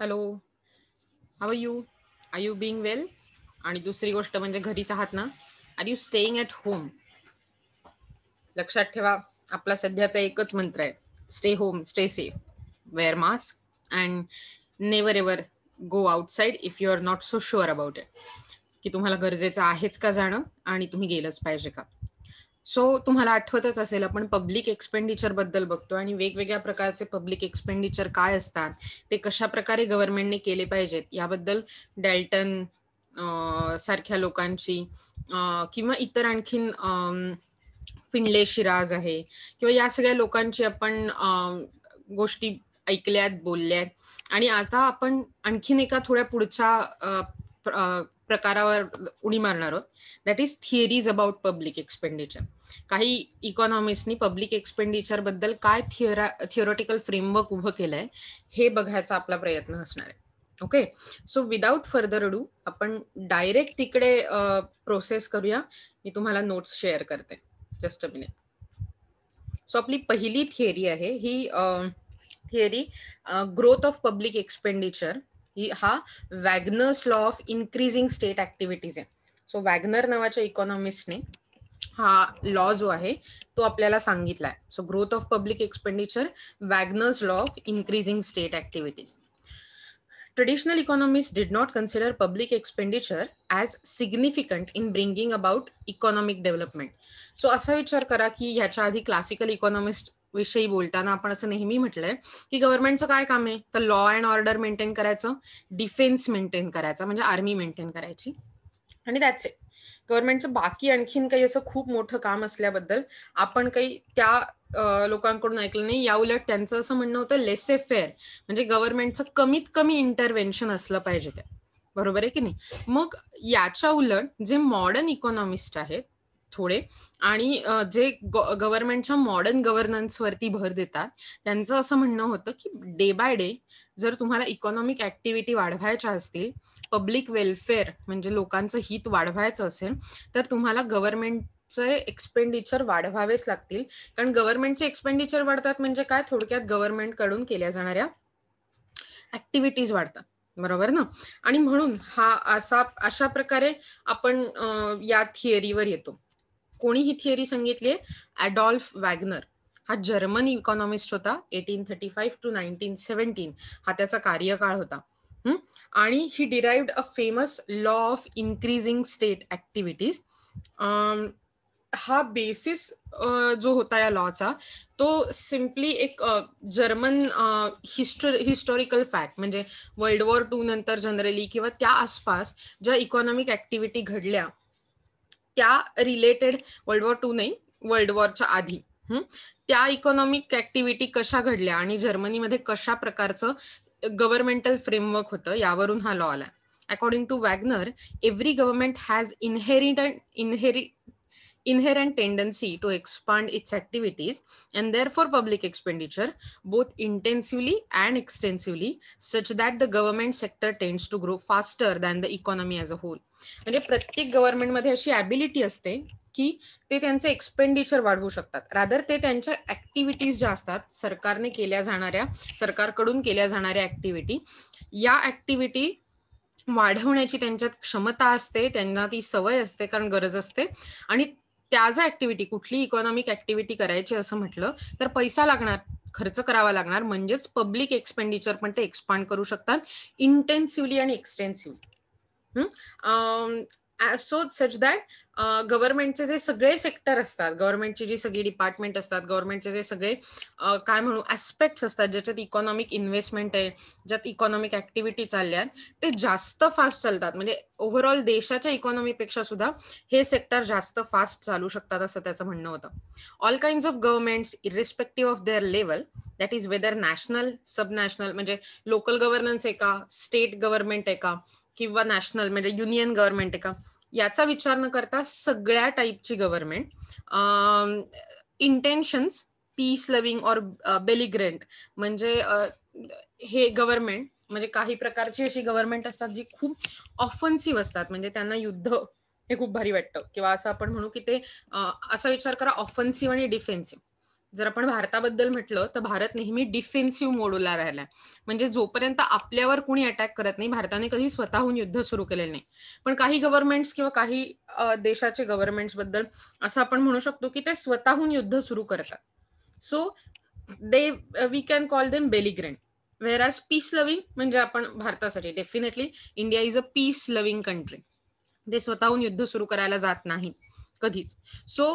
Hello how you are you being well आणि दुसरी गोष्ट म्हणजे घरीच आहात ना? Are you staying at home लक्षात ठेवा आपला सध्याचा एकच मंत्र आहे. Stay home stay safe wear mask and never ever go outside if you are not so sure about it की तुम्हाला गरजेचं आहेच का जाणं आणि तुम्ही गेलंच पाहिजे का? सो तुम्हाला आठवतच असेल आपण पब्लिक एक्सपेंडिचरबद्दल बघतो आणि वेगवेगळ्या प्रकारचे पब्लिक एक्सपेंडिचर काय असतात ते कशा प्रकारे गव्हर्नमेंटने केले पाहिजेत याबद्दल डेल्टन सारख्या लोकांची किंवा इतर आणखीन अं, फिनले शिराज आहे किंवा या सगळ्या लोकांची आपण गोष्टी ऐकल्यात बोलल्यात. आणि आता आपण आणखीन एका थोड्या पुढच्या प्र- प्रकारावर उडी मारणार आहोत. That is theories about public expenditure काही इकॉनॉमिस्टनी पब्लिक एक्सपेंडिचरबद्दल काय थिअरा थिअरोटिकल फ्रेमवर्क उभं केलंय हे बघायचा आपला प्रयत्न असणार आहे. Okay so without further ado आपण डायरेक्ट तिकडे प्रोसेस करूया. मी तुम्हाला नोट्स शेअर करते. जस्ट अ मिनिट सो आपली पहिली थिअरी आहे. ही theory growth of public expenditure ही हा Wagner's law of increasing state activities आहे. सो वॅग्नर नावाच्या इकॉनॉमिस्टने हा लॉ जो आहे तो आपल्याला सांगितलाय. So growth of public expenditure Wagner's law of increasing state activities Traditional economists did not consider public expenditure as significant in bringing about economic development. So असा विचार करा की ह्याच्या आधी क्लासिकल इकॉनॉमिस्ट विषयी बोलताना आपण असं नेहमी म्हटलंय की गव्हर्नमेंटचं काय काम आहे? तर लॉ अँड ऑर्डर मेंटेन करायचं डिफेन्स मेंटेन करायचं म्हणजे आर्मी मेंटेन करायची. आणि दॅट्स इट गव्हर्नमेंटचं बाकी आणखीन काही असं खूप मोठं काम असल्याबद्दल आपण काही त्या लोकांकडून ऐकलं नाही. या उलट त्यांचं असं म्हणणं होतं लेसे फेअर म्हणजे गव्हर्नमेंटचं कमीत कमी इंटरव्हेन्शन असलं पाहिजे ते. बरोबर आहे की नाही? मग याच्या उलट जे मॉडर्न इकॉनॉमिस्ट आहेत थोडे. आणि जे गव्हर्नमेंटच्या मॉडर्न गव्हर्नन्सवरती भर देतात त्यांचं असं म्हणणं होतं की डे बाय डे जर तुम्हाला इकॉनॉमिक ऍक्टिव्हिटी वाढवायच्या असतील पब्लिक वेलफेअर म्हणजे लोकांचं हित वाढवायचं असेल तर तुम्हाला गव्हर्नमेंटचे एक्सपेंडिचर वाढवावेच लागतील. कारण गव्हर्नमेंटचे एक्सपेंडिचर वाढतात म्हणजे काय? थोडक्यात गव्हर्नमेंटकडून केल्या जाणाऱ्या ऍक्टिव्हिटीज वाढतात. बरोबर ना? आणि म्हणून हा असा अशा प्रकारे आपण या थिअरीवर येतो. कोणी ही थिअरी सांगितली ॲडॉल्फ वॅग्नर हा जर्मन इकॉनॉमिस्ट होता eighteen thirty five to nineteen seventeen हा त्याचा कार्यकाळ होता. आणि he derived a famous law of increasing state activities हा बेसिस जो होता या लॉचा तो सिम्पली एक जर्मन हिस्टो हिस्टॉरिकल फॅक्ट म्हणजे वर्ल्ड वॉर टू नंतर जनरली किंवा त्या आसपास ज्या इकॉनॉमिक ऍक्टिव्हिटी घडल्या त्या रिलेटेड वर्ल्ड वॉर टू नाही वर्ल्ड वॉरच्या आधी हं? त्या इकॉनॉमिक ऍक्टिव्हिटी कशा घडल्या आणि जर्मनीमध्ये कशा प्रकारचं गव्हर्नमेंटल फ्रेमवर्क होतं यावरून हा लॉ आला according to Wagner every government has inherent इनहेरि inherent tendency to expand its activities and therefore public expenditure both intensively and extensively such that the government sector tends to grow faster than the economy as a whole म्हणजे प्रत्येक गव्हर्नमेंटमध्ये अशी ability असते की ते त्यांचे expenditure वाढवू शकतात. Rather ते त्यांच्या ऍक्टिव्हिटीज ज्या असतात सरकारने केल्या जाणाऱ्या सरकारकडून केल्या जाणाऱ्या ऍक्टिव्हिटी या ऍक्टिव्हिटी वाढवण्याची त्यांच्यात क्षमता असते त्यांना ती सवय असते कारण गरज असते. आणि त्या ज्या ऍक्टिव्हिटी कुठली इकॉनॉमिक ऍक्टिव्हिटी करायची असं म्हटलं तर पैसा लागणार खर्च करावा लागणार. म्हणजेच पब्लिक एक्सपेंडिचर पण ते एक्सपांड करू शकतात इंटेन्सिव्हली आणि एक्सटेन्सिव्हली सो सच दॅट गव्हर्नमेंटचे जे सगळे सेक्टर असतात गव्हर्नमेंटची जी सगळी डिपार्टमेंट असतात गव्हर्नमेंटचे जे सगळे काय म्हणू ऍस्पेक्ट्स असतात ज्याच्यात इकॉनॉमिक इन्व्हेस्टमेंट आहे ज्यात इकॉनॉमिक ऍक्टिव्हिटी चालल्या आहेत, ते जास्त फास्ट चालतात. म्हणजे ओव्हरऑल देशाच्या इकॉनॉमीपेक्षा सुद्धा हे सेक्टर जास्त फास्ट चालू शकतात असं त्याचं म्हणणं होतं. All kind of governments irrespective of their level that is whether national sub national म्हणजे लोकल गव्हर्नन्स आहे का स्टेट गव्हर्नमेंट आहे का किंवा नॅशनल म्हणजे युनियन गव्हर्नमेंट आहे का? याचा विचार न करता सगळ्या टाईपची गव्हर्नमेंट इंटेन्शन्स पीस लव्हिंग और बेलिग्रेंट म्हणजे हे गव्हर्नमेंट म्हणजे काही प्रकारची अशी गव्हर्नमेंट असतात जी खूप ऑफन्सिव्ह असतात. म्हणजे त्यांना युद्ध हे खूप भारी वाटतं. किंवा असं आपण म्हणू की ते असा विचार करा ऑफन्सिव्ह आणि डिफेन्सिव्ह जर आपण भारताबद्दल म्हटलं तर भारत नेहमी डिफेन्सिव्ह मोडला राहिलाय. म्हणजे जोपर्यंत आपल्यावर कुणी अटॅक करत नाही भारताने कधी स्वतःहून युद्ध सुरू केलेलं नाही. पण काही गव्हर्नमेंट्स किंवा काही देशाचे गव्हर्नमेंट्सबद्दल असं आपण म्हणू शकतो की ते स्वतःहून युद्ध सुरू करतात. So they we can call them belligerent where as peace loving म्हणजे आपण भारतासाठी definitely India is a peace loving country ते स्वतःहून युद्ध सुरू करायला जात नाही. कधीच. So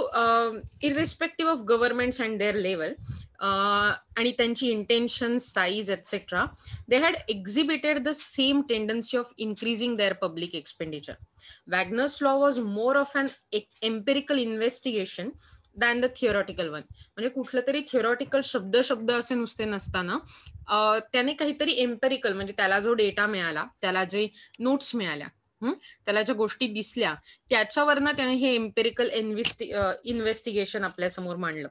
irrespective of governments and their level आणि त्यांची intention size etcetera they had exhibited the same tendency of increasing their public expenditure Wagner's law was more of an empirical investigation than the theoretical one म्हणजे कुठलं तरी थिओरॉटिकल शब्द शब्द असे नुसते नसताना त्याने काहीतरी एम्पेरिकल म्हणजे त्याला जो डेटा मिळाला त्याला जे नोट्स मिळाल्या त्याला ज्या गोष्टी दिसल्या त्याच्यावरनं त्याने हे एम्पेरिकल इन्व्हेस्टिगेशन आपल्यासमोर मांडलं.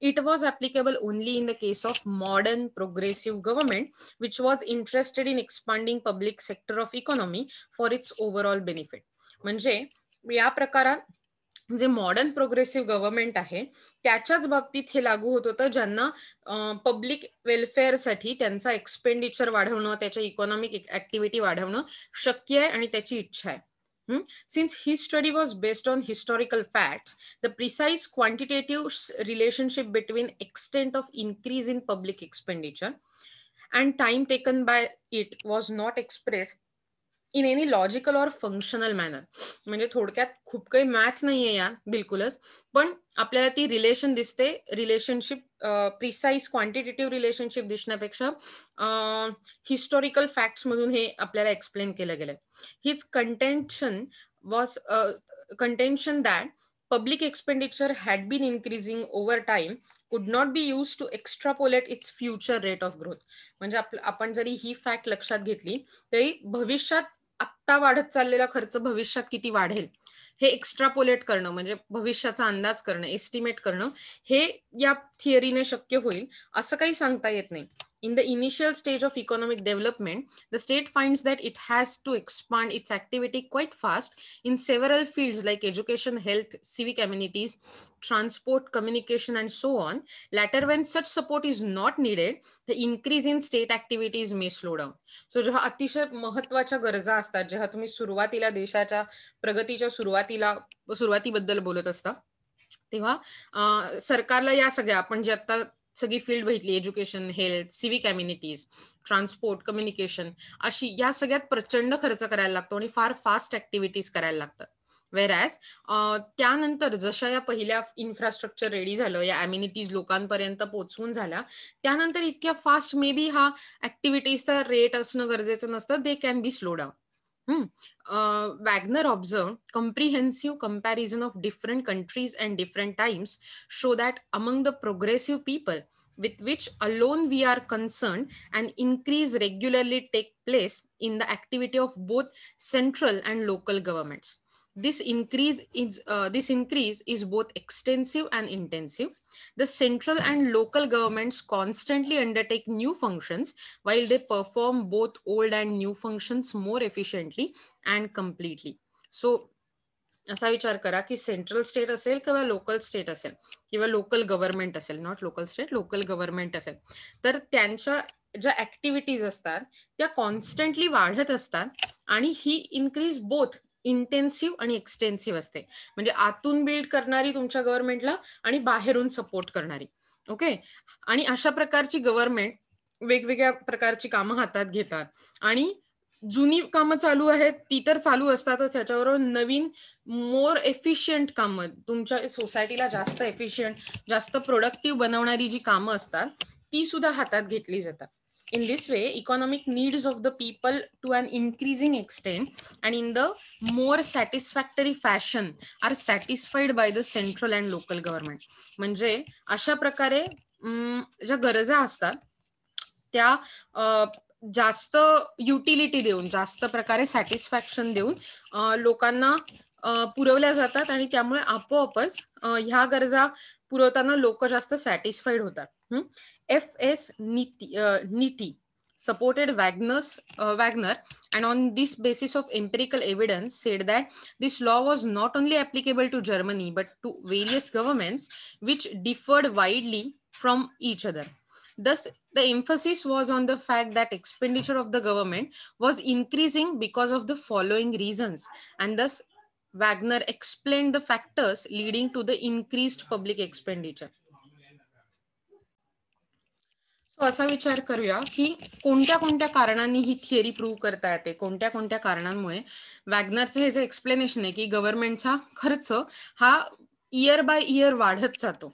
It was applicable only in the case of modern progressive government which was interested in expanding public sector of economy for its overall benefit म्हणजे या प्रकारात जे मॉडर्न प्रोग्रेसिव्ह गव्हर्नमेंट आहे त्याच्याच बाबतीत हे लागू होत होतं ज्यांना पब्लिक वेलफेअरसाठी त्यांचा एक्सपेंडिचर वाढवणं त्याच्या इकॉनॉमिक ऍक्टिव्हिटी वाढवणं शक्य आहे आणि त्याची इच्छा आहे. Since he study was based on historical facts the precise quantitative relationship between extent of increase in public expenditure and time taken by it was not express in any logical or functional manner म्हणजे थोडक्यात खूप काही match नाहीये या बिलकुलच. पण आपल्याला ती रिलेशन दिसते. रिलेशनशिप प्रिसाईज क्वांटिटेटिव्ह रिलेशनशिप दिसण्यापेक्षा हिस्टॉरिकल फॅक्ट्स मधून हे आपल्याला एक्सप्लेन केलं गेलं his contention was contention that public expenditure had been increasing over time could not be use to extrapolate its future rate of growth म्हणजे आपण जरी ही फॅक्ट लक्षात घेतली तरी भविष्यात आत्ता वाढत चाललेला खर्च भविष्यात किती वाढेल? हे एक्स्ट्रापोलेट करणं म्हणजे भविष्याचा अंदाज करणं एस्टिमेट करणं हे या थिअरीने शक्य होईल असं काही सांगता येत नाही. In the initial stage of economic development, the state finds that it has to expand its activity quite fast in several fields like education, health, civic amenities, transport, communication, and so on. Later, when such support is not needed, the increase in state activities may slow down. So, जेव्हा अतिशय महत्वाच्या गरजा असतात जेव्हा तुम्ही सुरुवातीला देशाच्या प्रगतीच्या सुरुवातीला सुरुवातीबद्दल बोलत असता तेव्हा सरकारला या सगळ्या आपण जे आता सगळी फील्ड भेटली education health civic amenities transport communication अशी या सगळ्यात प्रचंड खर्च करायला लागतो आणि फार फास्ट ऍक्टिव्हिटीज करायला लागतात. वेर ॲज त्यानंतर जशा या पहिल्या इन्फ्रास्ट्रक्चर रेडी झालं या अम्युनिटीज लोकांपर्यंत पोहोचवून झाल्या त्यानंतर इतक्या फास्ट मे बी हा ऍक्टिव्हिटीजचा रेट असणं गरजेचं नसतं they can be slow down Hmm. Uh, Wagner observed comprehensive comparison of different countries and different times show that among the progressive people with which alone we are concerned, an increase regularly take place in the activity of both central and local governments This increase is uh, this increase is both extensive and intensive. The central and local governments constantly undertake new functions while they perform both old and new functions more efficiently and completely. So असा विचार करा की central state असेल किंवा local state असेल किंवा local government असेल not local state local government असेल तर त्यांच्या ज्या ऍक्टिव्हिटीज असतात त्या कॉन्स्टंटली वाढत असतात आणि ही इन्क्रीज बोथ इंटेन्सिव्ह आणि एक्सटेन्सिव्ह असते. म्हणजे आतून बिल्ड करणारी तुमच्या गव्हर्नमेंटला आणि बाहेरून सपोर्ट करणारी. ओके आणि अशा प्रकारची गव्हर्नमेंट वेगवेगळ्या प्रकारची कामं हातात घेतात. आणि जुनी कामं चालू आहेत ती तर चालू असतातच. याच्याबरोबर नवीन मोर एफिशियंट कामं तुमच्या सोसायटीला जास्त एफिशियंट जास्त प्रोडक्टिव्ह बनवणारी जी कामं असतात ती सुद्धा हातात घेतली जातात. In this way, economic needs of the people to an increasing extent and in the more satisfactory fashion are satisfied by the central and local government. म्हणजे अशा प्रकारे ज्या गरजा असतात त्या जास्त युटिलिटी देऊन जास्त प्रकारे सॅटिस्फॅक्शन देऊन लोकांना पुरवल्या जातात आणि त्यामुळे आपोआपच ह्या गरजा पुरवताना लोक जास्त सॅटिस्फाईड होतात एफ एस नीती नीती supported Wagner's, uh, Wagner and on this basis of empirical evidence said that this law was not only applicable to Germany but to various governments which differed widely from each other. Thus, the emphasis was on the fact that expenditure of the government was increasing because of the following reasons and thus Wagner explained the factors leading to the increased public expenditure. असा विचार करूया की कोणत्या कोणत्या कारणांनी ही theory prove करता येते? कोणत्या कोणत्या कारणांमुळे? वॅग्नरचं हे जे एक्सप्लेनेशन आहे की गव्हर्नमेंटचा खर्च हा इयर बाय इयर वाढत जातो.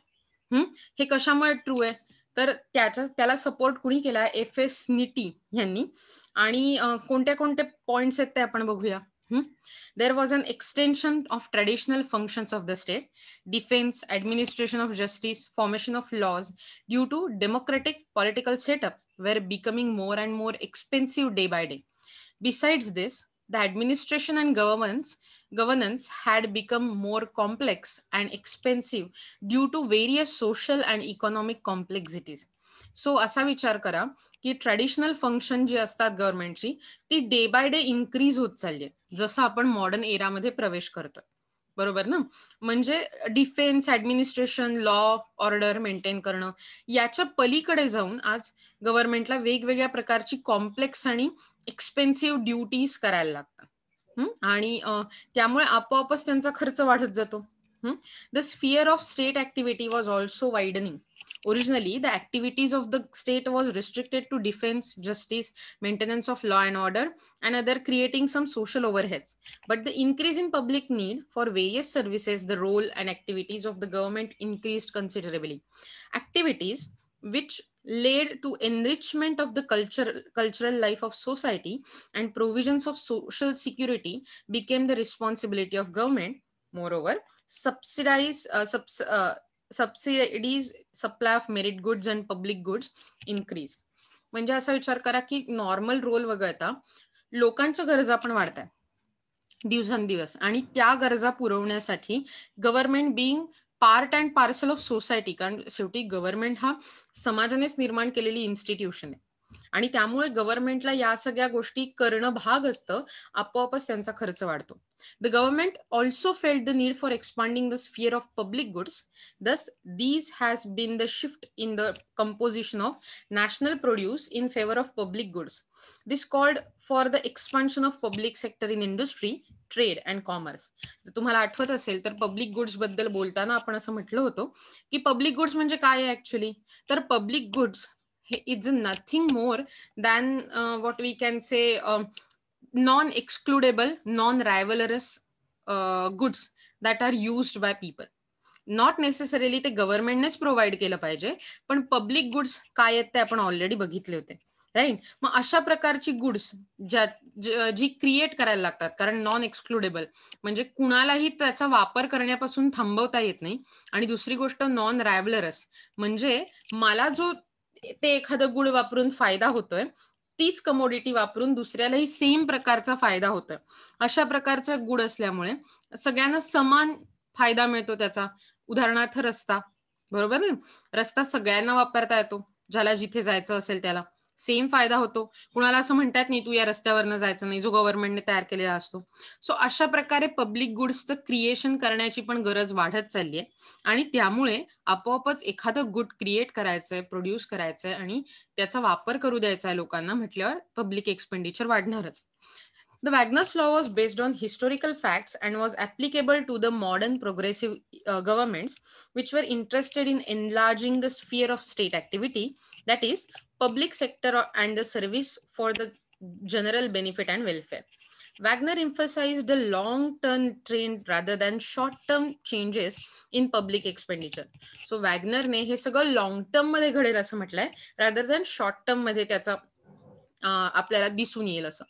हे कशामुळे ट्रू आहे? तर त्याच्या त्याला सपोर्ट कुणी केला? एफ एस निटी यांनी. आणि कोणत्या कोणते पॉइंट्स आहेत ते आपण बघूया. Hmm? There was an extension of traditional functions of the state, defense, administration of justice, formation of laws due to democratic political setup were becoming more and more expensive day by day. Besides this, the administration and governance, governance had become more complex and expensive due to various social and economic complexities. So असा विचार करा की traditional function जी असतात गव्हर्नमेंटची ती day by day increase होत चालली आहे जसं आपण मॉडर्न एरामध्ये प्रवेश करतोय. बरोबर ना? म्हणजे defence administration law order maintain करणं याच्या पलीकडे जाऊन आज गव्हर्नमेंटला वेगवेगळ्या प्रकारची कॉम्प्लेक्स आणि एक्सपेन्सिव्ह ड्युटीज करायला लागतात. आणि त्यामुळे आपोआपच त्यांचा खर्च वाढत जातो. The sphere of state activity was also widening Originally, the activities of the state was restricted to defense, justice, maintenance of law and order, and other creating some social overheads. But the increase in public need for various services, the role and activities of the government increased considerably. Activities which led to enrichment of the culture, cultural life of society and provisions of social security became the responsibility of government. Moreover, subsidize, uh, subs, uh, subsidies supply of merit goods and public goods increase म्हणजे असा विचार करा की normal role वगळता लोकांच्या गरजा पण वाढत आहेत दिवसेंदिवस. आणि त्या गरजा पुरवण्यासाठी government being part and parcel of society कारण शेवटी गव्हर्नमेंट हा समाजानेच निर्माण केलेली इन्स्टिट्यूशन आहे. आणि त्यामुळे गव्हर्नमेंटला या सगळ्या गोष्टी करणं भाग असतं आपोआपच त्यांचा खर्च वाढतो. the government also failed the need for expanding the sphere of public goods thus these has been the shift in the composition of national produce in favour of public goods this called for the expansion of public sector in industry trade and commerce जर तुम्हाला आठवत असेल तर public goods बद्दल बोलताना आपण असं म्हटलं होतं की पब्लिक गुड्स म्हणजे काय आहे ऍक्च्युली तर public goods it's nothing more than uh, what we can say um, non-excludable non-rivalrous uh, goods that are used by people. Not necessarily ते गव्हर्नमेंटनेच प्रोव्हाइड केलं पाहिजे पण पब्लिक गुड्स काय आहेत ते आपण ऑलरेडी बघितले होते. राईट मग अशा प्रकारची गुड्स ज्या जी क्रिएट करायला लागतात कारण नॉन एक्सक्लुडेबल म्हणजे कुणालाही त्याचा वापर करण्यापासून थांबवता येत नाही. आणि दुसरी गोष्ट नॉन रायबलरस म्हणजे मला जो ते एखादं गुड वापरून फायदा होतोय तीच कमोडिटी वापरून दुसऱ्यालाही सेम प्रकारचा फायदा होतोय. अशा प्रकारचा गुड असल्यामुळे सगळ्यांना समान फायदा मिळतो त्याचा. उदाहरणार्थ रस्ता. बरोबर रस्ता सगळ्यांना वापरता येतो. ज्याला जिथे जायचं असेल त्याला. सेम फायदा होतो. कुणाला असं म्हणतात नाही तू या रस्त्यावरनं जायचं नाही जो गव्हर्नमेंटने तयार केलेला असतो. सो अशा प्रकारे पब्लिक गुड्सचं क्रिएशन करण्याची पण गरज वाढत चालली आहे. आणि त्यामुळे आपोआपच एखादं गुड क्रिएट करायचंय प्रोड्यूस करायचंय आणि त्याचा वापर करू द्यायचा आहे लोकांना म्हटल्यावर पब्लिक एक्सपेंडिचर वाढणारच. The Wagner's law was based on historical facts and was applicable to the modern progressive uh, governments which were interested in enlarging the sphere of state activity, that is, public sector and the service for the general benefit and welfare. Wagner emphasized the long-term trend rather than short-term changes in public expenditure. So वॅग्नरने हे सगळं long term मध्ये घडेल असं म्हटलंय rather than short term मध्ये त्याचा आपल्याला दिसून येईल असं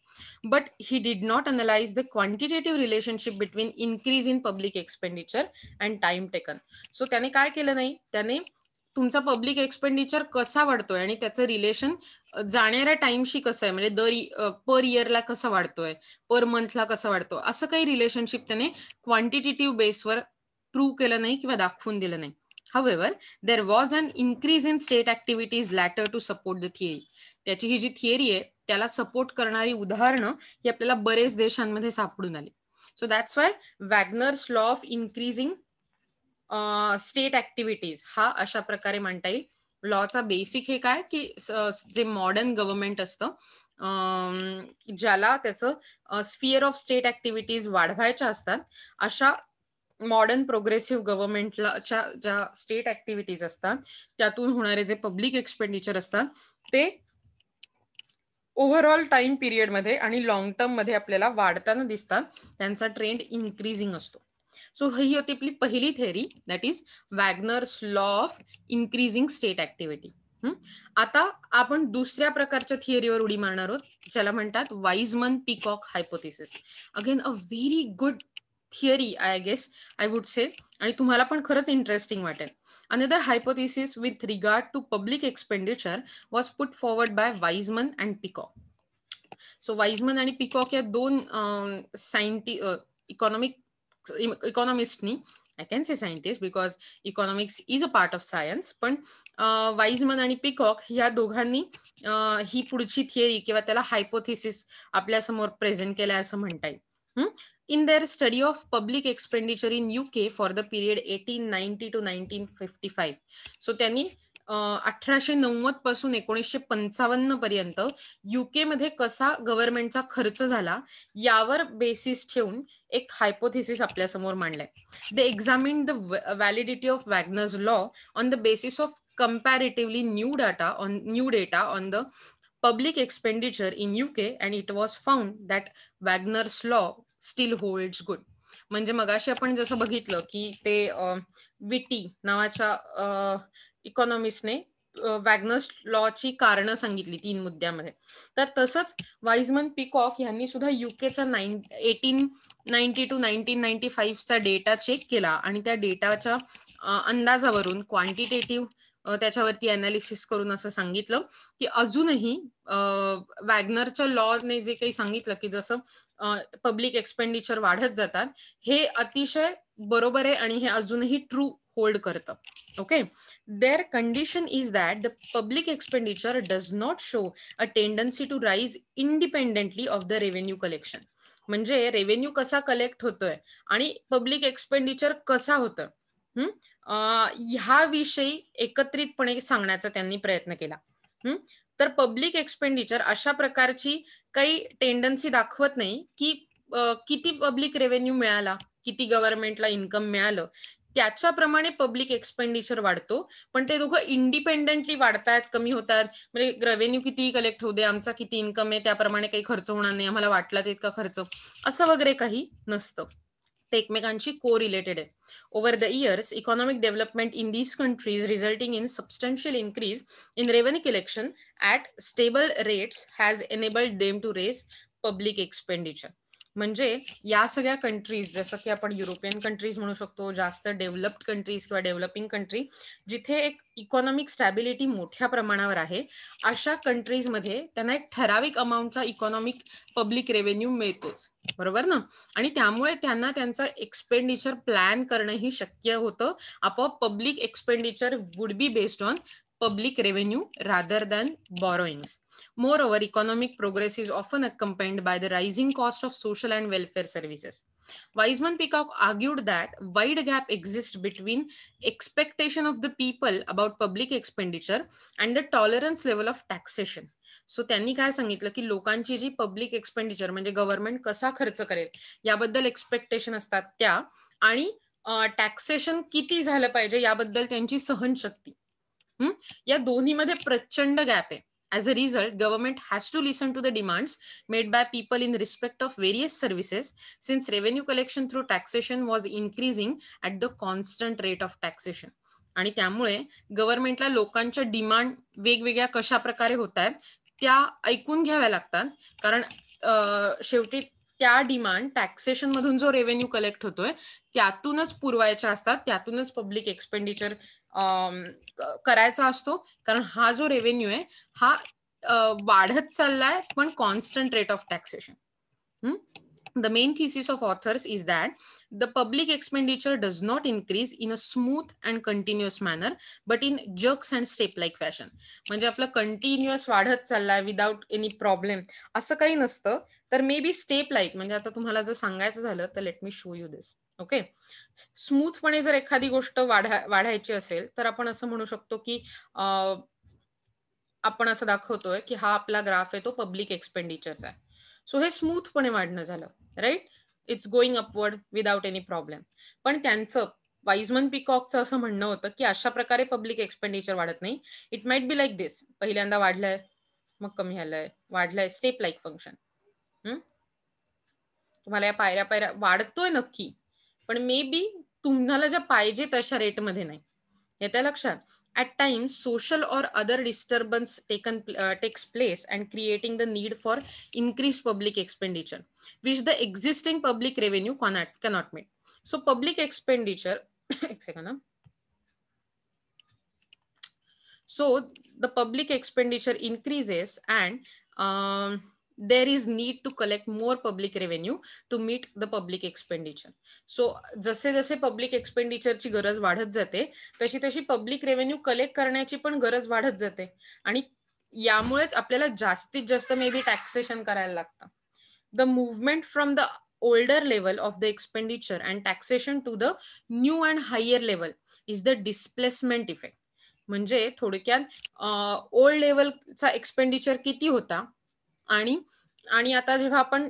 but he did not analyse the quantitative relationship between increase in public expenditure and time taken so त्याने काय केलं नाही त्याने तुमचा पब्लिक एक्सपेंडिचर कसा वाढतोय आणि त्याचं रिलेशन जाणाऱ्या टाइमशी कसं आहे? म्हणजे दर पर इयरला कसा वाढतोय? पर मंथला कसा वाढतो? असं काही रिलेशनशिप त्याने क्वांटिटेटिव्ह बेसवर प्रूव्ह केलं नाही किंवा दाखवून दिलं नाही. However there was an increase in state activities later to support the theory त्याची ही जी थिअरी आहे त्याला सपोर्ट करणारी उदाहरणं ही आपल्याला बरेच देशांमध्ये सापडून आली. So that's why Wagner's law of increasing state activities हा अशा प्रकारे म्हणता येईल. लॉचा बेसिक हे काय? की जे मॉडर्न गव्हर्नमेंट असतं ज्याला त्याचं स्फिअर ऑफ स्टेट ऍक्टिव्हिटीज वाढवायच्या असतात अशा मॉडर्न प्रोग्रेसिव्ह गव्हर्नमेंटला ज्या स्टेट ऍक्टिव्हिटीज असतात त्यातून होणारे जे पब्लिक एक्सपेंडिचर असतात ते ओव्हरऑल टाइम पिरियडमध्ये आणि लॉंग टर्ममध्ये आपल्याला वाढताना दिसतात. त्यांचा ट्रेंड इन्क्रीजिंग असतो. सो ही होती आपली पहिली theory that is Wagner's law of increasing state activity आता आपण दुसऱ्या प्रकारच्या थिअरीवर उडी मारणार आहोत ज्याला म्हणतात Wiseman Peacock hypothesis again a very good theory I guess I would say आणि तुम्हाला पण खरंच इंटरेस्टिंग वाटेल. Another hypothesis with regard to public expenditure was put forward by Wiseman and Peacock so Wiseman आणि पिकॉक या दोन सायंटि economic इकॉनॉमिस्टनी I can say scientist because economics is a part of science पण Wiseman आणि Peacock या दोघांनी ही पुढची theory किंवा त्याला हायपोथिसिस आपल्यासमोर प्रेझेंट केलाय असं म्हणता येईल. In their study of public expenditure in UK for the period eighteen ninety to nineteen fifty five so त्यांनी अठराशे नव्वदपासून एकोणीसशे पंचावन्न पर्यंत युकेमध्ये कसा गव्हर्नमेंटचा खर्च झाला यावर बेसिस ठेवून एक हायपोथिसिस आपल्यासमोर मांडलाय. They examine the validity of Wagner's law on the basis of comparatively new data on new data on the public expenditure in UK and it was found that Wagner's law still holds good म्हणजे मगाशी आपण जसं बघितलं की ते विटी नावाच्या इकॉनॉमिस्टने वॅग्नस लॉची कारण सांगितली तीन मुद्द्यामध्ये. तर तसंच वाईजमन पिकॉक यांनी सुद्धा युकेचा nine eighteen ninety two nineteen ninety फाईव्हचा data check केला आणि त्या डेटाच्या अंदाजावरून क्वांटिटेटिव्ह त्याच्यावरती अनालिसिस करून असं सांगितलं की अजूनही वॅग्नरच्या लॉने जे काही सांगितलं की जसं पब्लिक एक्सपेंडिचर वाढत जातात हे अतिशय बरोबर आहे आणि हे अजूनही ट्रू होल्ड करतं. Okay their condition is that the public expenditure does not show a tendency to rise independently of the revenue collection म्हणजे रेव्हेन्यू कसा कलेक्ट होतोय आणि पब्लिक एक्सपेंडिचर कसा होतं ह्याविषयी एकत्रितपणे सांगण्याचा त्यांनी प्रयत्न केला. तर पब्लिक एक्सपेंडिचर अशा प्रकारची काही टेंडन्सी दाखवत नाही की किती पब्लिक रेव्हेन्यू मिळाला किती गव्हर्नमेंटला इन्कम मिळालं त्याच्याप्रमाणे पब्लिक एक्सपेंडिचर वाढतो. पण ते दोघं इंडिपेंडेंटली वाढतायत कमी होतात. म्हणजे रेव्हेन्यू किती कलेक्ट होऊ दे आमचा किती इन्कम आहे त्याप्रमाणे काही खर्च होणार नाही. आम्हाला वाटला तितका खर्च. असं वगैरे काही नसतं. ते एकमेकांशी को रिलेटेड आहे. Over the years economic development in these countries resulting in substantial increase in revenue collection at stable rates has enabled them to raise public expenditure म्हणजे या सगळ्या कंट्रीज जसं की आपण युरोपियन कंट्रीज म्हणू शकतो जास्त डेव्हलप्ड कंट्रीज किंवा डेव्हलपिंग कंट्री जिथे एक इकॉनॉमिक स्टॅबिलिटी मोठ्या प्रमाणावर आहे अशा कंट्रीजमध्ये त्यांना एक ठराविक अमाऊंटचा इकॉनॉमिक पब्लिक रेव्हेन्यू मिळतोच. बरोबर ना? आणि त्यामुळे त्यांना त्यांचं एक्सपेंडिचर प्लॅन करणंही शक्य होतं. आपोआप public expenditure would be based on public revenue rather than borrowings. Moreover, economic progress is often accompanied by the rising cost of social and welfare services. Wiseman Peacock argued that wide gap exists between expectation of the people about public expenditure and the tolerance level of taxation. So त्यांनी काय सांगितलं की लोकांची जी public expenditure म्हणजे government कसा खर्च करेल याबद्दल एक्सपेक्टेशन असतात त्या आणि टॅक्सेशन किती झालं पाहिजे याबद्दल त्यांची सहनशक्ती या दोन्हीमध्ये प्रचंड गॅप आहे as a result government has to listen to the demands made by people in respect of various services since revenue collection through taxation was increasing at the constant rate of taxation आणि त्यामुळे गव्हर्नमेंटला लोकांच्या demand वेगवेगळ्या कशा प्रकारे होत आहेत त्या ऐकून घ्याव्या लागतात कारण शेवटी त्या डिमांड टॅक्सेशन मधून जो रेव्हेन्यू कलेक्ट होतोय त्यातूनच पुरवायच्या असतात त्यातूनच पब्लिक एक्सपेंडिचर करायचा असतो. कारण हा जो रेव्हेन्यू आहे हा वाढत चाललाय पण constant rate of taxation the main thesis of authors is that the public expenditure does not increase in a smooth and continuous manner but in jugs and step like fashion म्हणजे आपलं continuous वाढत चाललाय without any problem असं काही नसतं. तर may be step like म्हणजे आता तुम्हाला जर सांगायचं झालं तर let me show you this okay? स्मूथपणे जर एखादी गोष्ट वाढा वाढायची असेल तर आपण असं म्हणू शकतो की आपण असं दाखवतोय की हा आपला ग्राफ आहे तो पब्लिक एक्सपेंडिचरचा आहे. सो हे स्मूथपणे वाढणं झालं right? It's going upward without any problem पण त्यांचं वाईजमन पिकॉकचं असं म्हणणं होतं की अशा प्रकारे पब्लिक एक्सपेंडिचर वाढत नाही. It might be like this पहिल्यांदा वाढलंय मग कमी आलंय वाढलंय स्टेप लाईक फंक्शन तुम्हाला या पायऱ्या पायऱ्या वाढतोय नक्की. पण मे बी तुम्हाला ज्या पाहिजे तशा रेटमध्ये नाही. येत्या लक्षात? At time social or other disturbance taken takes place and creating the need for increase public expenditure which the existing public revenue cannot cannot meet so public expenditure एक second so the public expenditure increases and there is need to collect more public revenue to meet the public expenditure so जसे जसे public एक्सपेंडिचरची गरज वाढत जाते तशी तशी public revenue collect करण्याची पण गरज वाढत जाते आणि यामुळेच आपल्याला जास्तीत जास्त मे बी टॅक्सेशन करायला लागतं the movement from the older level of the expenditure and taxation to the new and higher level is the displacement effect म्हणजे थोडक्यात ओल्ड लेवलचा एक्सपेंडिचर किती होता आणि आणि आता जेव्हा आपण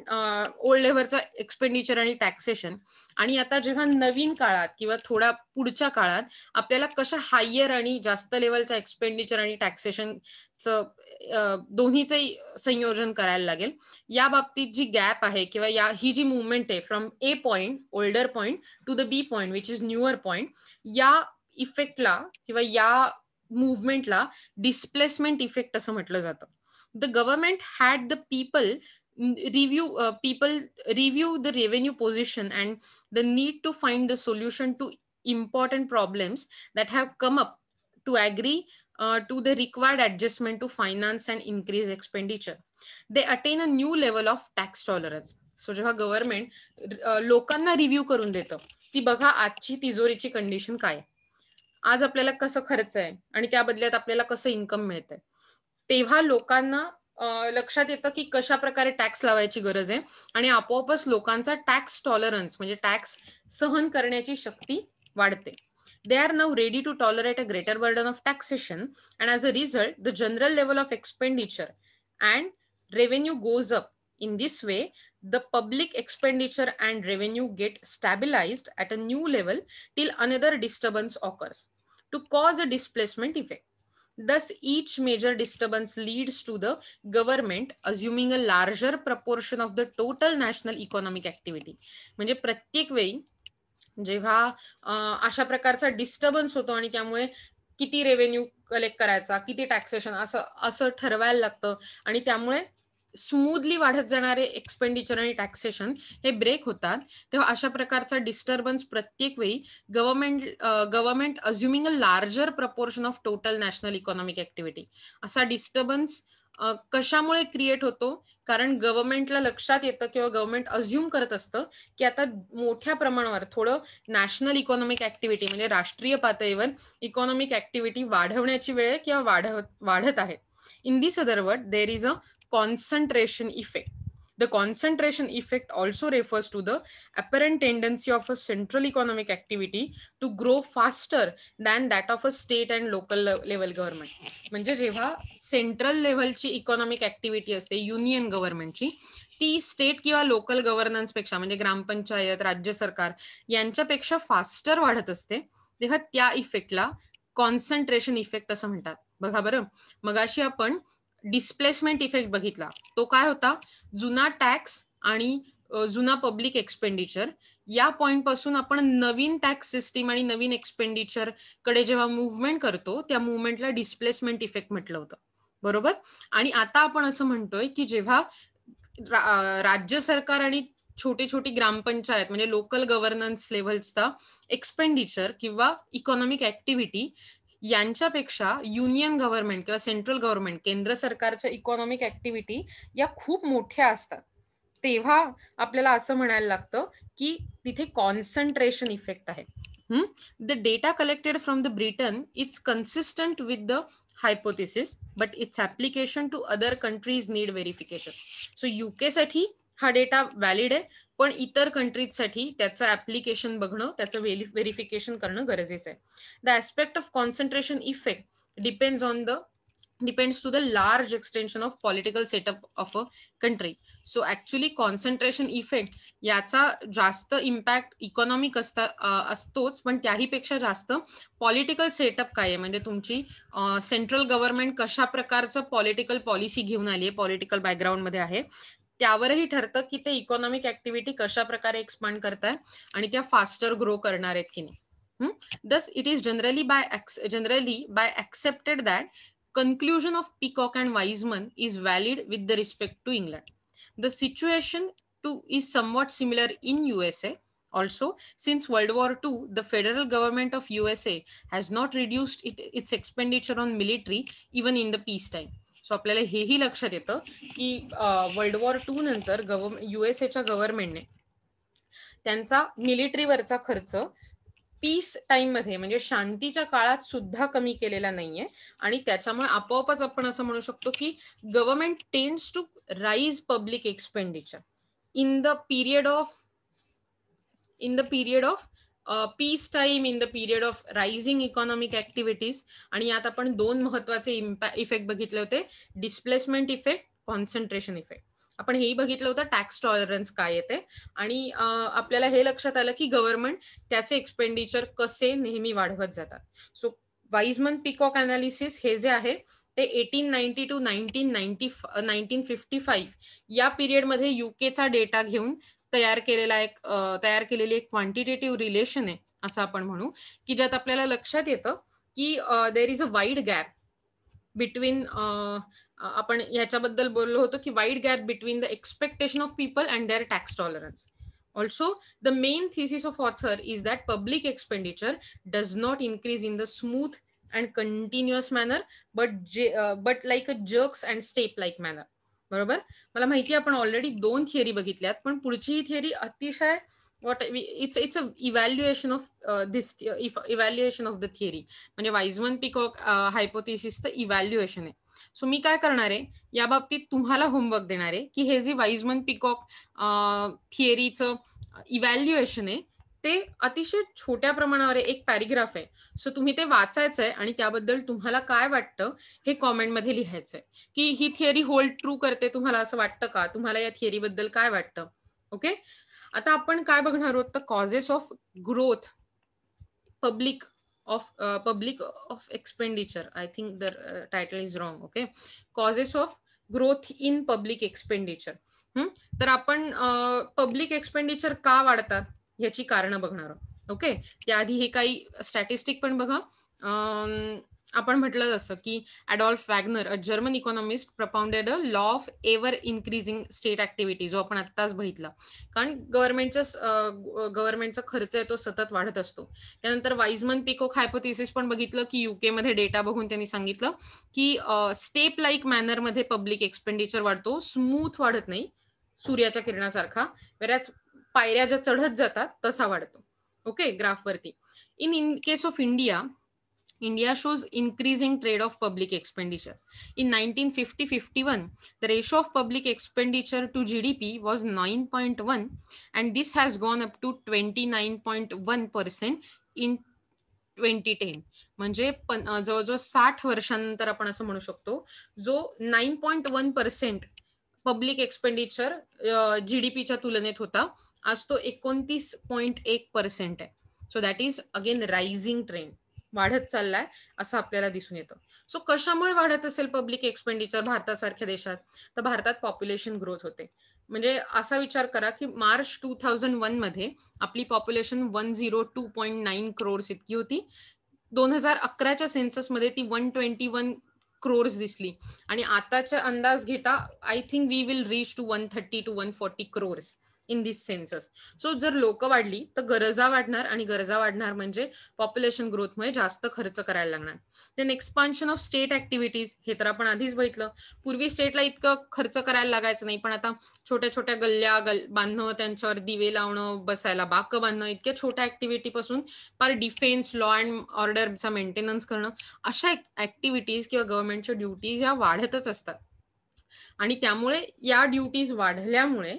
ओल्ड लेव्हरचा एक्सपेंडिचर आणि टॅक्सेशन आणि आता जेव्हा नवीन काळात किंवा थोडा पुढच्या काळात आपल्याला कशा हायर आणि जास्त लेवलचा एक्सपेंडिचर आणि टॅक्सेशनचं दोन्हीचंही संयोजन करायला लागेल या बाबतीत जी गॅप आहे किंवा या ही जी मुवमेंट आहे from A point older point to the B point which is newer point या इफेक्टला किंवा या मुवमेंटला डिस्प्लेसमेंट इफेक्ट असं म्हटलं जातं. the government had the people review uh, people review the revenue position and the need to find the solution to important problems that have come up to agree uh, to the required adjustment to finance and increase expenditure they attain a new level of tax tolerance so जेव्हा government लोकांना review करून देतं ती बघा आजची तिजोरीची condition काय आज आपल्याला कसं खर्च आहे आणि त्या बदल्यात आपल्याला कसं इन्कम मिळतंय तेव्हा लोकांना लक्षात येतं की कशा प्रकारे टॅक्स लावायची गरज आहे आणि आपोआपच लोकांचा टॅक्स टॉलरन्स म्हणजे टॅक्स सहन करण्याची शक्ती वाढते. They are now ready to tolerate a greater burden of taxation and as a result the general level of expenditure and revenue goes up in this way the public expenditure and revenue get stabilized at a new level till another disturbance occurs to cause a displacement effect Thus, each major disturbance leads to the government assuming a larger proportion of the total national economic activity. म्हणजे प्रत्येक वेळी जेव्हा अशा प्रकारचा disturbance होतो आणि त्यामुळे किती रेव्हेन्यू कलेक्ट करायचा किती टॅक्सेशन असं असं ठरवायला लागतं आणि त्यामुळे स्मूथली वाढत जाणारे एक्सपेंडिचर आणि टॅक्सेशन हे ब्रेक होतात. तेव्हा अशा प्रकारचा डिस्टर्बन्स प्रत्येक वेळी government government assuming a larger proportion of total national economic activity असा डिस्टर्बन्स कशामुळे क्रिएट होतो? कारण गव्हर्नमेंटला लक्षात येतं किंवा गव्हर्नमेंट अज्युम करत असतं की आता मोठ्या प्रमाणावर थोडं नॅशनल इकॉनॉमिक ऍक्टिव्हिटी म्हणजे राष्ट्रीय पातळीवर इकॉनॉमिक ऍक्टिव्हिटी वाढवण्याची वेळ किंवा वाढ वाढत आहे. In this other word there is a concentration effect. The concentration effect also refers to the apparent tendency of a central economic activity to grow faster than that of a state and local level government. म्हणजे जेव्हा central लेव्हलची economic activity असते union गव्हर्नमेंटची ती state किंवा local गव्हर्नन्सपेक्षा म्हणजे ग्रामपंचायत राज्य सरकार यांच्यापेक्षा फास्टर वाढत असते तेव्हा त्या इफेक्टला कॉन्सन्ट्रेशन इफेक्ट असं म्हणतात बघा बरं मगाशी आपण डिस्प्लेसमेंट इफेक्ट बघितला. तो काय होता? जुना टॅक्स आणि जुना पब्लिक एक्सपेंडिचर या पॉइंटपासून आपण नवीन टॅक्स सिस्टीम आणि नवीन एक्सपेंडिचरकडे जेव्हा मुवमेंट करतो त्या मुवमेंटला डिस्प्लेसमेंट इफेक्ट म्हटलं होतं. बरोबर? आणि आता आपण असं म्हणतोय की जेव्हा राज्य सरकार आणि छोटी छोटी ग्रामपंचायत म्हणजे लोकल गव्हर्नन्स लेव्हलचा एक्सपेंडिचर किंवा इकॉनॉमिक ऍक्टिव्हिटी यांच्यापेक्षा युनियन गव्हर्नमेंट किंवा सेंट्रल गव्हर्नमेंट केंद्र सरकारच्या इकॉनॉमिक ऍक्टिव्हिटी या खूप मोठ्या असतात. तेव्हा आपल्याला असं म्हणायला लागतं की तिथे कॉन्सन्ट्रेशन इफेक्ट आहे. The data collected from the Britain it's consistent with the hypothesis but it's application to other countries need verification so UK साठी हा डेटा व्हॅलिड आहे. पण इतर कंट्रीजसाठी त्याचं ऍप्लिकेशन बघणं त्याचं व्हेरिफिकेशन करणं गरजेचं आहे. The aspect of concentration effect depends on the depends to the large extension of political setup of a country so actually concentration effect याचा जास्त इम्पॅक्ट इकॉनॉमिक असता असतोच पण त्याहीपेक्षा जास्त पॉलिटिकल सेटअप काय आहे? म्हणजे तुमची सेंट्रल गव्हर्नमेंट कशा प्रकारचं पॉलिटिकल पॉलिसी घेऊन आली आहे पॉलिटिकल बॅकग्राऊंडमध्ये आहे त्यावरही ठरतं की ते इकॉनॉमिक ऍक्टिव्हिटी कशा प्रकारे एक्सपांड करताय आणि त्या फास्टर ग्रो करणार आहेत की नाही. Thus it is generally by generally by accepted that conclusion of Peacock and Wiseman is valid with the respect to England the situation too is somewhat similar in USA also since world war two the federal government of USA has not reduced it its expenditure on military even in the peace time so आपल्याला हेही लक्षात येतं की world war two नंतर गव्हर् युएसएच्या गव्हर्नमेंटने त्यांचा मिलिटरीवरचा खर्च piece टाइममध्ये म्हणजे शांतीच्या काळात सुद्धा कमी केलेला नाहीये. आणि त्याच्यामुळे आपोआपच आपण असं म्हणू शकतो की government tends to rise public expenditure in the period of in the period of peace time in the period of rising economic activities आणि यात आपण दोन महत्त्वाचे इफेक्ट बघितले होते. डिस्प्लेसमेंट इफेक्ट कॉन्सन्ट्रेशन इफेक्ट आपण हेही बघितलं होतं टॅक्स टॉलरन्स काय येते. आणि आपल्याला हे लक्षात आलं की गव्हर्नमेंट त्याचे एक्सपेंडिचर कसे नेहमी वाढवत जातात. सो वाईजमन पिकॉक अनालिसिस हे जे आहे ते eighteen ninety two nineteen ninety nineteen fifty five या पिरियडमध्ये युकेचा डेटा घेऊन तयार केलेला एक तयार केलेली एक क्वांटिटेटिव्ह रिलेशन आहे असं आपण म्हणू की ज्यात आपल्याला लक्षात येतं की there is a wide gap between आपण ह्याच्याबद्दल बोललो होतो की wide gap between the expectation of people and their tax tolerance also the main thesis of author is that public expenditure does not increase in the smooth and continuous manner but जे but like a jerks and step like manner बरोबर? मला माहिती आपण already दोन theory बघितल्यात पण पुढची ही थिअरी अतिशय what it's it's a evaluation of this evaluation of the theory म्हणजे वाईजवन पिकॉक हायपोथिसिसचं इव्हॅल्युएशन आहे. सो मी काय करणार आहे? या बाबतीत तुम्हाला होमवर्क देणार आहे की हे जे वाईजमन पिकॉक थिअरीचं इव्हॅल्युएशन आहे ते अतिशय छोट्या प्रमाणावर एक पॅरिग्राफ आहे. सो तुम्ही ते वाचायचं आहे आणि त्याबद्दल तुम्हाला काय वाटतं हे कॉमेंटमध्ये लिहायचंय. की ही थिअरी होल्ड ट्रू करते तुम्हाला असं वाटतं का? तुम्हाला या थिअरीबद्दल काय वाटतं? ओके? आता आपण काय बघणार आहोत? तर causes of growth public of public of expenditure I think the title is wrong okay? Causes of growth in public expenditure तर आपण पब्लिक एक्सपेंडिचर का वाढतात? ह्याची कारणं बघणार आहोत. ओके? त्याआधी हे काही स्टॅटिस्टिक पण बघा. आपण म्हटलं जसं की Adolph Wagner a German economist propounded a law of ever increasing state activity जो आपण आत्ताच बघितला. कारण गव्हर्नमेंटचा गव्हर्नमेंटचा खर्च आहे तो सतत वाढत असतो. त्यानंतर वाईजमन पिको हायपोथिसिस पण बघितलं की युकेमध्ये डेटा बघून त्यांनी सांगितलं की स्टेप लाईक मॅनरमध्ये पब्लिक एक्सपेंडिचर वाढतो स्मूथ वाढत नाही सूर्याच्या किरणासारखा. वेरॅज पायऱ्या ज्या चढत जातात तसा वाढतो. Okay ग्राफवरती in in case of India India shows increasing trade of public expenditure in nineteen fifty fifty one the ratio of public expenditure to G D P was nine point one and this has gone up to twenty nine point one percent in twenty ten म्हणजे जवळजवळ साठ वर्षांनंतर आपण असं म्हणू शकतो जो nine point one percent public expenditure G D पीच्या तुलनेत होता. आज तो एकोणतीस पॉईंट एक पर्सेंट आहे. So that is again rising trend वाढत चाललाय असं आपल्याला दिसून येतं. सो कशामुळे वाढत असेल पब्लिक एक्सपेंडिचर भारतासारख्या देशात? तर भारतात पॉप्युलेशन ग्रोथ होते. म्हणजे असा विचार करा की मार्च टू थाउजंड वनमध्ये आपली population one zero two point nine crores इतकी होती. दोन हजार अकराच्या सेन्ससमध्ये ती वन ट्वेंटी वन क्रोर्स दिसली. आणि आताचा अंदाज घेता I think we will reach to one thirty two one forty crores in this census so जर लोक वाढली तर गरजा वाढणार आणि गरजा वाढणार म्हणजे पॉप्युलेशन ग्रोथमुळे जास्त खर्च करायला लागणार. Then expansion of state activities हे तर आपण आधीच बघितलं. पूर्वी स्टेटला इतकं खर्च करायला लागायचं नाही पण आता छोट्या छोट्या गल्ल्या गल बांधणं त्यांच्यावर दिवे लावणं बसायला बाक बांधणं इतक्या छोट्या ऍक्टिव्हिटी पासून फार डिफेन्स लॉ अँड ऑर्डरचा मेंटेनन्स करणं अशा ऍक्टिव्हिटीज किंवा गव्हर्नमेंटच्या ड्युटीज ह्या वाढतच असतात. आणि त्यामुळे या ड्युटीज वाढल्यामुळे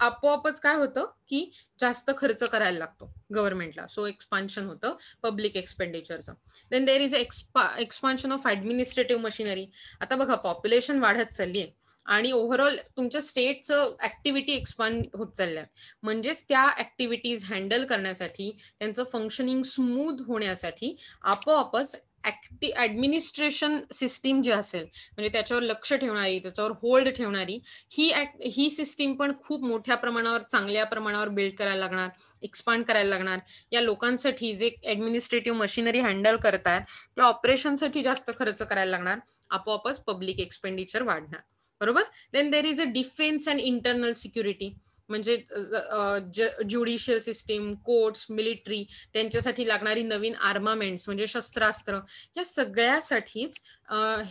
आपोआपच काय होतं की जास्त खर्च करायला लागतो गव्हर्नमेंटला सो एक्सपान्शन होतं public एक्सपेंडिचरचं then there is expa expansion of administrative machinery आता बघा पॉप्युलेशन वाढत चालली आहे आणि ओव्हरऑल तुमच्या स्टेटचं ऍक्टिव्हिटी एक्सपांड होत चालल्या. म्हणजेच त्या ऍक्टिव्हिटीज हँडल करण्यासाठी त्यांचं फंक्शनिंग स्मूथ होण्यासाठी आपोआपच ऍडमिनिस्ट्रेशन सिस्टीम जी असेल म्हणजे त्याच्यावर लक्ष ठेवणारी त्याच्यावर होल्ड ठेवणारी ही ही सिस्टीम पण खूप मोठ्या प्रमाणावर चांगल्या प्रमाणावर बिल्ड करायला लागणार एक्सपांड करायला लागणार. या लोकांसाठी जे ऍडमिनिस्ट्रेटिव्ह मशिनरी हँडल करतात त्या ऑपरेशनसाठी जास्त खर्च करायला लागणार आपोआपच पब्लिक एक्सपेंडिचर वाढणार. बरोबर? Then there is a defence and internal security म्हणजे ज्युडिशियल सिस्टीम कोर्ट्स मिलिटरी त्यांच्यासाठी लागणारी नवीन आर्मामेंट्स म्हणजे शस्त्रास्त्र या सगळ्यासाठीच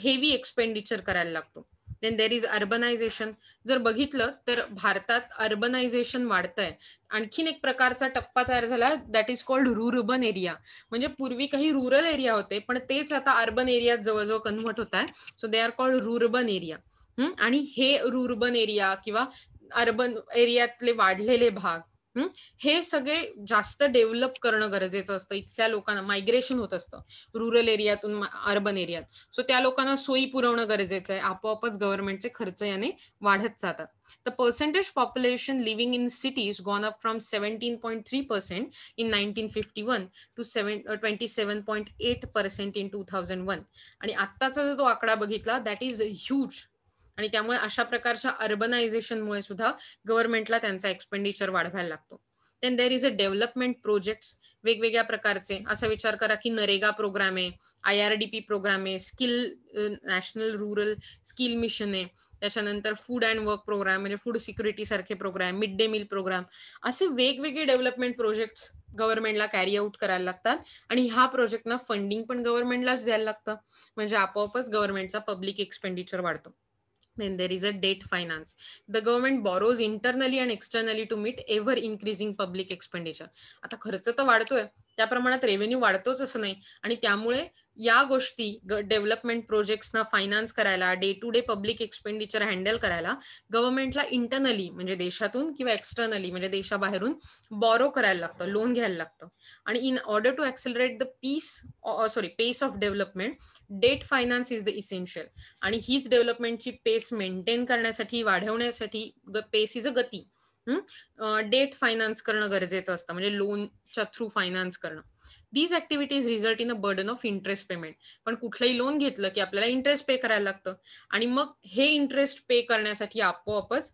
हेवी एक्सपेंडिचर करायला लागतो. देन देर इज अर्बनायझेशन जर बघितलं तर भारतात अर्बनायझेशन वाढतंय. आणखीन एक प्रकारचा टप्पा तयार झाला that is called rurban area म्हणजे पूर्वी काही रुरल एरिया होते पण तेच आता अर्बन एरियात जवळजवळ कन्व्हर्ट होत आहे. So they are called rurban area आणि हे रुरबन एरिया किंवा अर्बन एरियातले वाढलेले भाग हे? सगळे जास्त डेव्हलप करणं गरजेचं असतं. इथल्या लोकांना मायग्रेशन होत असतं. रुरल एरियातून अर्बन एरियात. सो त्या लोकांना सोयी पुरवणं गरजेचं आहे. आपोआपच गव्हर्नमेंटचे खर्च याने वाढत जातात. The percentage population living in cities gone up from seventeen point three percent in nineteen fifty one to seven twenty seven point eight percent in two thousand one आणि आत्ताचा जो तो आकडा बघितला दॅट इज ह्यूज आणि त्यामुळे अशा प्रकारच्या अर्बनायझेशनमुळे सुद्धा गव्हर्नमेंटला त्यांचा एक्सपेंडिचर वाढवायला लागतो. Then there is a development projects वेगवेगळ्या प्रकारचे. असा विचार करा की नरेगा प्रोग्राम आहे I R D P programme आहे skill national rural skill mission आहे. त्याच्यानंतर फूड अँड वर्क प्रोग्राम म्हणजे फूड सिक्युरिटी सारखे programme mid day meal programme असे वेगवेगळे डेव्हलपमेंट प्रोजेक्ट्स गव्हर्नमेंटला कॅरी आउट करायला लागतात. आणि ह्या प्रोजेक्टना फंडिंग पण गव्हर्नमेंटलाच द्यायला लागतं. म्हणजे आपोआपच गव्हर्नमेंटचा पब्लिक एक्सपेंडिचर वाढतो. Then there is a debt finance the government borrows internally and externally to meet ever increasing public expenditure आता खर्च तर वाढतोय त्या प्रमाणात रेव्हेन्यू वाढतोच असं नाही आणि त्यामुळे या गोष्टी डेव्हलपमेंट प्रोजेक्ट्सना फायनान्स करायला day to day public expenditure handle करायला गव्हर्नमेंटला इंटरनली म्हणजे देशातून किंवा एक्सटर्नली म्हणजे देशाबाहेरून बॉरो करायला लागतं लोन घ्यायला लागतं. आणि in order to accelerate the peace sorry pace of development debt finance is the essential आणि हीच डेव्हलपमेंटची पेस मेंटेन करण्यासाठी वाढवण्यासाठी पेस इज अ गती. डेट फायनान्स करणं गरजेचं असतं म्हणजे लोनच्या थ्रू फायनान्स करणं. These activities result in a burden of interest payment पण कुठलंही लोन घेतलं की आपल्याला इंटरेस्ट पे करायला लागतं. आणि मग हे इंटरेस्ट पे करण्यासाठी आपोआपच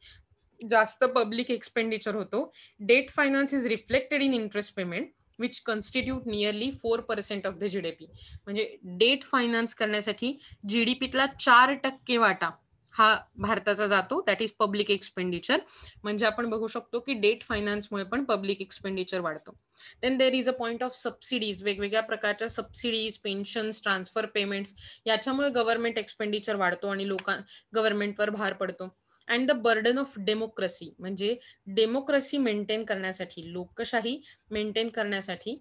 जास्त पब्लिक एक्सपेंडिचर होतो. Debt finance is reflected in interest payment which constitute nearly four percent of the GDP म्हणजे डेट फायनान्स करण्यासाठी जीडीपीतला चार टक्के वाटा हा भारताचा जातो. दॅट इज पब्लिक एक्सपेंडिचर म्हणजे आपण बघू शकतो की डेट फायनान्समुळे पण पब्लिक एक्सपेंडिचर वाढतो. Then there is a point of subsidies वेगवेगळ्या प्रकारच्या सबसिडीज पेन्शन्स ट्रान्सफर पेमेंट्स याच्यामुळे गव्हर्नमेंट एक्सपेंडिचर वाढतो आणि लोकां गव्हर्नमेंटवर भार पडतो. And the burden of democracy म्हणजे डेमोक्रेसी मेंटेन करण्यासाठी लोकशाही मेंटेन करण्यासाठी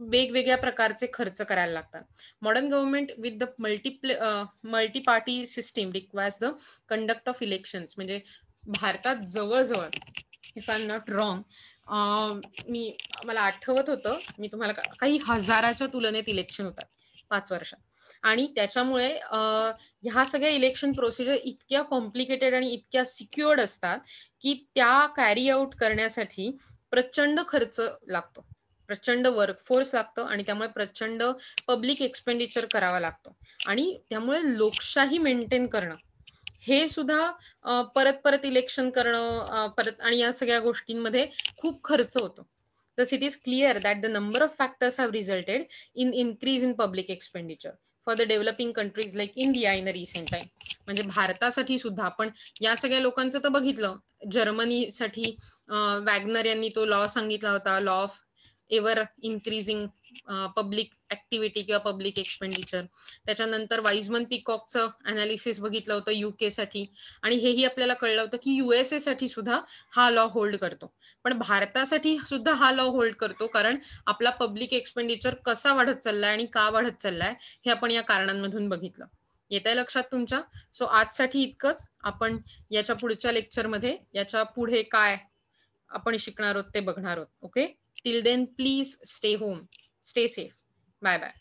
वेगवेगळ्या प्रकारचे खर्च करायला लागतात. Modern government with the multiple multi party system requires the conduct of elections म्हणजे भारतात जवळजवळ if I am not wrong मी मला आठवत होतं मी तुम्हाला काही हजाराच्या तुलनेत इलेक्शन होतात पाच वर्षात. आणि त्याच्यामुळे ह्या सगळ्या इलेक्शन प्रोसिजर इतक्या कॉम्प्लिकेटेड आणि इतक्या सिक्युअर्ड असतात की त्या कॅरी आउट करण्यासाठी प्रचंड खर्च लागतो. प्रचंड वर्कफोर्स लागतं आणि त्यामुळे प्रचंड पब्लिक एक्सपेंडिचर करावा लागतो. आणि त्यामुळे लोकशाही मेंटेन करणं हे सुद्धा परत परत इलेक्शन करणं परत आणि या सगळ्या गोष्टींमध्ये खूप खर्च होतो. तस it is clear that the number of factors have resulted in increase in public expenditure for the developing countries like India in a recent time म्हणजे भारतासाठी सुद्धा आपण या सगळ्या लोकांचं तर बघितलं. जर्मनीसाठी वॅगनर यांनी तो लॉ सांगितला होता law of ever increasing public activity किंवा पब्लिक एक्सपेंडिचर त्याच्यानंतर वाईजमन पिकॉकचं अनालिसिस बघितलं होतं युके साठी. आणि हेही आपल्याला कळलं होतं की युएसए साठी सुद्धा हा लॉ होल्ड करतो. पण भारतासाठी सुद्धा हा लॉ होल्ड करतो कारण आपला पब्लिक एक्सपेंडिचर कसा वाढत चाललाय आणि का वाढत चाललाय हे आपण या कारणांमधून बघितलं. येत आहे लक्षात तुमच्या? सो आजसाठी इतकंच. आपण याच्या पुढच्या लेक्चरमध्ये याच्यापुढे काय आपण शिकणार आहोत ते बघणार आहोत. Okay Till then, please stay home. Stay safe. Bye bye.